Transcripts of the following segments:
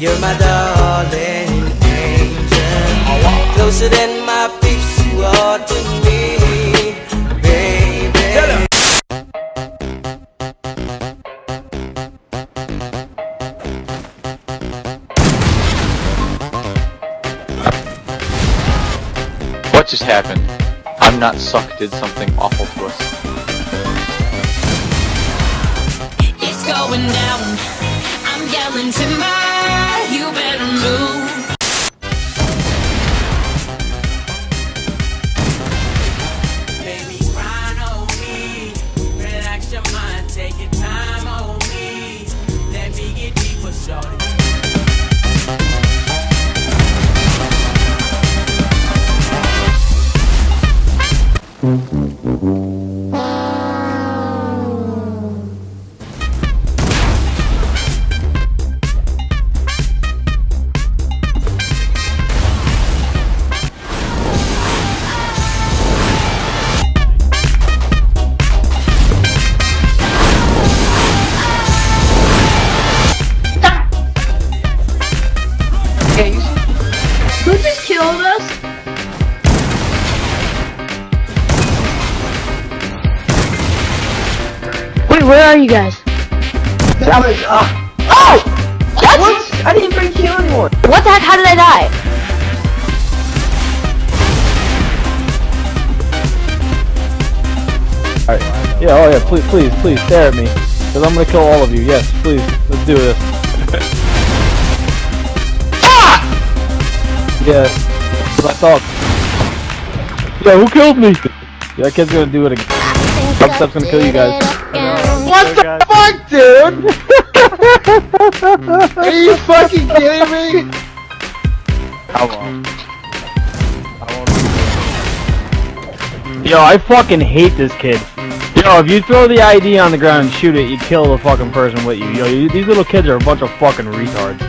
You're my darling angel. Closer than my peeps, you are to me, baby. What just happened? I'm not suck did something awful to us. It's going down. I'm yelling timber. You better move. Baby, grind on me. Relax your mind, take your time on me. Let me get deeper, shorty. Who just killed us? Wait, where are you guys? That was, uh, Oh! What? what? I didn't even kill anyone. What the heck? How did I die? Alright. Yeah, oh yeah, please, please, please, stare at me. Because I'm gonna kill all of you. Yes, please, let's do this. Yeah, that's what I thought. Yeah, who killed me? Yeah, that kid's gonna do it again. Dubstep's gonna kill you guys. What the fuck, dude? Are you fucking kidding me? How long? Yo, I fucking hate this kid. Yo, if you throw the ID on the ground and shoot it, you kill the fucking person with you. Yo, you, these little kids are a bunch of fucking retards.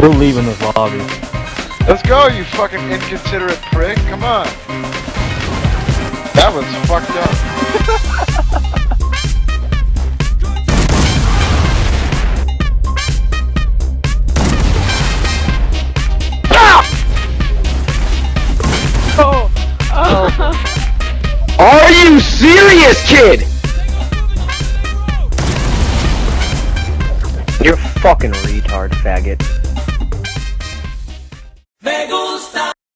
We're leaving this lobby. Let's go, you fucking inconsiderate prick. Come on. That was fucked up. oh. Oh. Are you serious, kid? You're fucking retard, faggot. Me gusta.